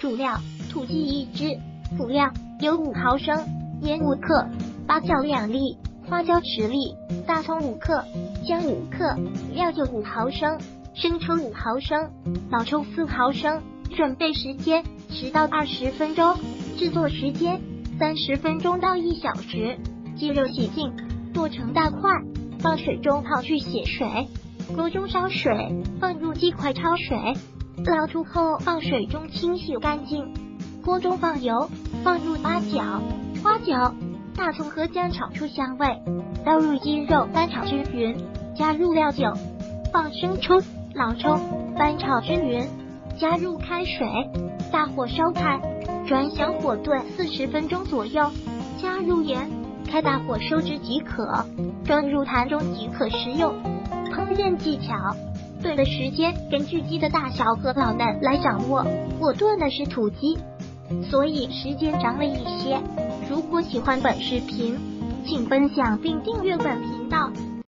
主料：土鸡一只，辅料有五毫升，盐五克，八角两粒，花椒十粒，大葱五克，姜五克，料酒五毫升，生抽五毫升，老抽四毫升。准备时间十到二十分钟，制作时间三十分钟到一小时。鸡肉洗净，剁成大块，放水中泡去血水。锅中烧水，放入鸡块焯水，捞出后放水中清洗干净。锅中放油，放入八角、花椒、大葱和姜炒出香味，倒入鸡肉翻炒均匀，加入料酒，放生抽、老抽翻炒均匀，加入开水，大火烧开，转小火炖四十分钟左右，加入盐，开大火收汁即可，装入坛中即可食用。烹饪技巧，炖的时间根据鸡的大小和老嫩来掌握。我炖的是土鸡，所以时间长了一些。如果喜欢本视频，请分享并订阅本频道。